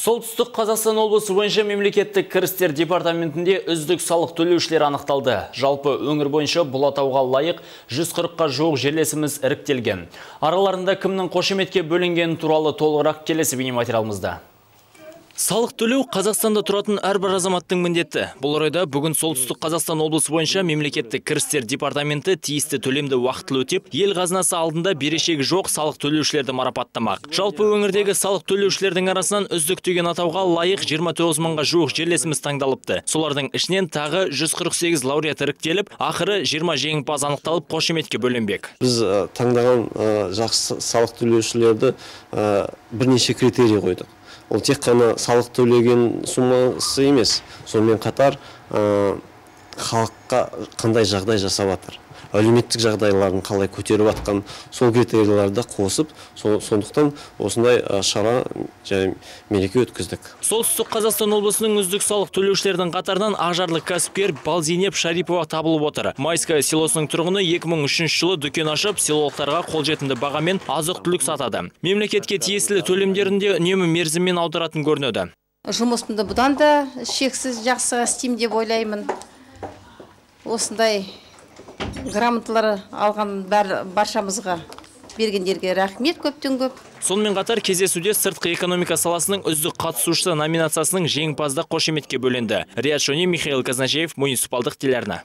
Солтүстік Қазақстан облысы бойынша мемлекеттік кірістер департаментінде үздік салық төлеушілер анықталды. Жалпы өңір бойынша бұл атауға лайық 140-қа жуық жерлесіміз іріктелген. Араларында кімнің қошеметке бөлінгені туралы толығырақ келесі бейнематериалымызда. Салық төлеу Қазақстанда тұратын әрбір азаматтың міндеті. Бұл орайда бүгін Солтүстік Қазақстан облысы бойынша мемлекеттік кірістер департаменті тиісті төлемді уақытылы өтеп, ел қазынасы алдында берешегі жоқ салық төлеушілерді марапаттамақ. Жалпы өңірдегі салық төлеушілердің арасынан үздік деген атауға лайық 29 мыңға жуық жерлесіміз таңдалыпты. Солардың ішінен тағы 148 лауреат іріктеліп, ақыры 20 жеңімпаз анықталып, қошеметке бөленбек. Біз таңдаған жақсы салық төлеушілерді бірнеше критерий қойдық ол тек қана салық төлеген суммасы емес. Сонымен қатар халыққа қандай жағдай жасап жатыр әлеуметтік жағдайларын қалай көтеріп жатқан сол критерийларды қосып сондықтан осындай шара және мереке өткіздік. Солтүстік қазақстан облысының үздік салық төлеушілердің қатарынан ақжарлық кәсіпкер балзинеп шарипова табылып отыр. Майская селосының тұрғыны 2003 жылы дүкен ашып селолықтарға қолжетімді бағамен азық түлік сатады. Мемлекетке тиесілі төлемдерінде үнемі мерзіммен аударатын көрінеді. Жұмысымды бұдан да шексіз жақсы істеймін деп ойлаймын. Осындай грамоталар алған баршамызға бергендерге рахмет көптен көп. Сонымен қатар кездесуде сыртқы экономика саласының үздік қатысушысы номинациясының жеңімпазда қошеметке бөленді. Риат шони михаил казначеев муниципалдық телеарна.